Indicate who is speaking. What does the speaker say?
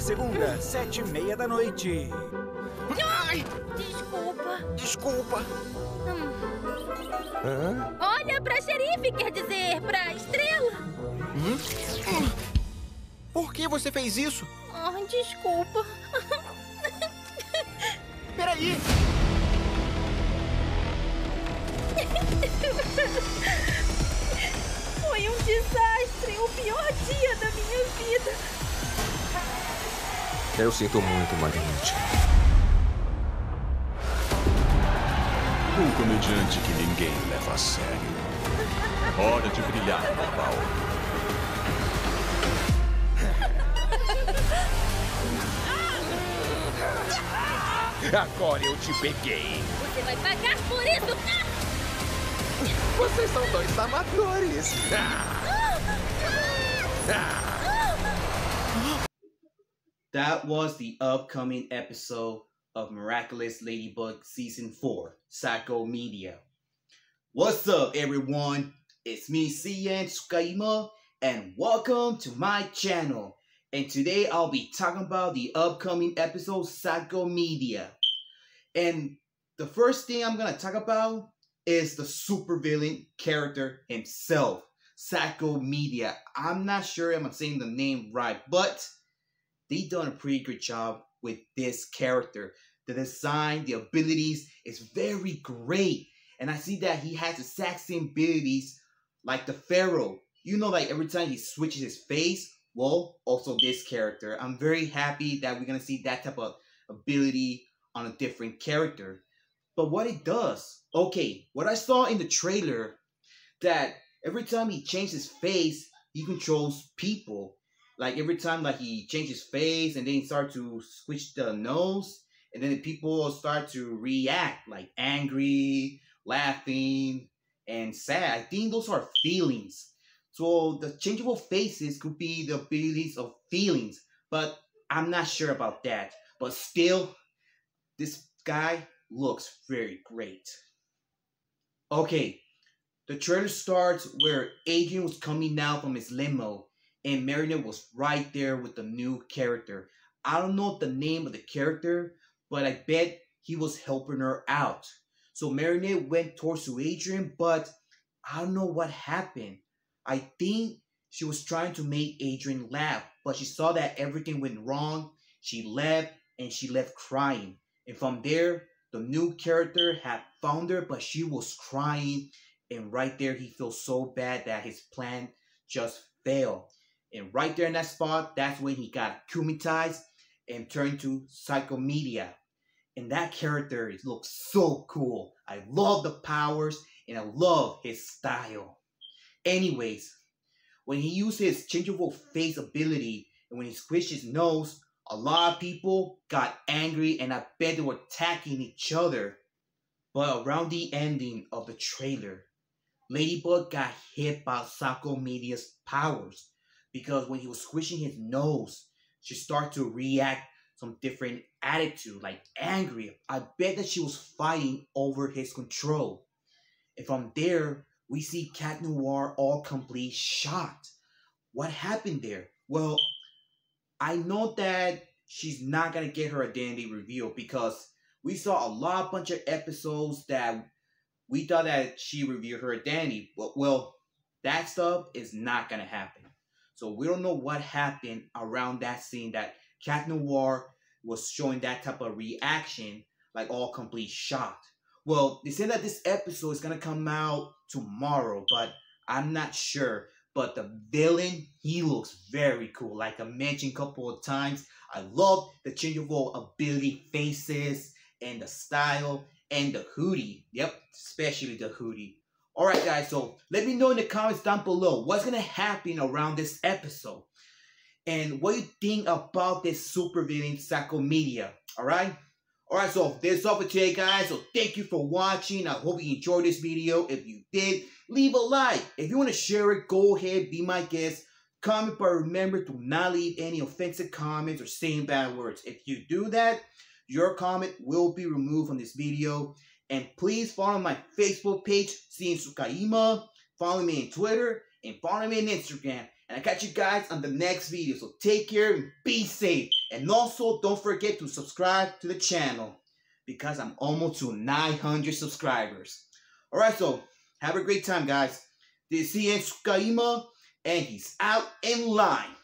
Speaker 1: segunda, sete e meia da noite.
Speaker 2: Ai!
Speaker 3: Desculpa.
Speaker 2: Desculpa.
Speaker 3: Hum.
Speaker 2: Hã?
Speaker 3: Olha pra xerife, quer dizer, pra estrela.
Speaker 2: Hum? Hum. Por que você fez isso?
Speaker 3: Oh, desculpa.
Speaker 2: Peraí!
Speaker 3: Foi um desastre, o pior dia da minha vida.
Speaker 4: Eu sinto muito, Marionete.
Speaker 5: Um comediante que ninguém leva a sério. Hora de brilhar, Popal.
Speaker 2: Agora eu te peguei.
Speaker 3: Você vai pagar por isso!
Speaker 2: Vocês são dois amadores.
Speaker 6: That was the upcoming episode of Miraculous Ladybug Season 4, Psycho Media. What's up, everyone? It's me, CN Tsukaima, and welcome to my channel. And today I'll be talking about the upcoming episode, Psycho Media. And the first thing I'm gonna talk about is the supervillain character himself, Psycho Media. I'm not sure I'm saying the name right, but they done a pretty good job with this character. The design, the abilities is very great. And I see that he has the exact same abilities like the Pharaoh. You know, like every time he switches his face, well, also this character. I'm very happy that we're gonna see that type of ability on a different character. But what it does, okay, what I saw in the trailer, that every time he changes his face, he controls people. Like every time, like he changes face and then he start to switch the nose, and then the people start to react, like angry, laughing, and sad. I think those are feelings. So the changeable faces could be the abilities of feelings, but I'm not sure about that. But still, this guy looks very great. Okay, the trailer starts where Adrien was coming out from his limo and Marinette was right there with the new character. I don't know the name of the character, but I bet he was helping her out. So Marinette went towards to Adrien, but I don't know what happened. I think she was trying to make Adrien laugh, but she saw that everything went wrong. She left and she left crying. And from there, the new character had found her, but she was crying. And right there, he feels so bad that his plan just failed. And right there in that spot, that's when he got akumatized and turned to Psychomedia. And that character looks so cool. I love the powers and I love his style. Anyways, when he used his changeable face ability and when he squished his nose, a lot of people got angry and I bet they were attacking each other. But around the ending of the trailer, Ladybug got hit by Psycho Media's powers because when he was squishing his nose, she started to react some different attitude, like angry. I bet that she was fighting over his control. And from there, we see Cat Noir all complete shocked. What happened there? Well, I know that she's not gonna get her identity revealed because we saw a lot bunch of episodes that we thought that she revealed her identity. But well, that stuff is not gonna happen. So we don't know what happened around that scene that Cat Noir was showing that type of reaction, like all complete shocked. Well, they said that this episode is gonna come out tomorrow, but I'm not sure. But the villain, he looks very cool. Like I mentioned a couple of times, I love the changeable ability faces and the style and the hoodie. Yep, especially the hoodie. Alright guys, so let me know in the comments down below what's gonna happen around this episode. And what you think about this super villain Psycho Media. Alright? Alright, so that's all for today guys. So thank you for watching. I hope you enjoyed this video. If you did, leave a like. If you want to share it, go ahead, be my guest. Comment, but remember to not leave any offensive comments or saying bad words. If you do that, your comment will be removed from this video. And please follow my Facebook page, CN Tsukaima. Follow me on Twitter and follow me on Instagram. And I catch you guys on the next video. So take care and be safe. And also, don't forget to subscribe to the channel because I'm almost to 900 subscribers. All right, so have a great time, guys. This is Ian Tsukaima, and he's out in line.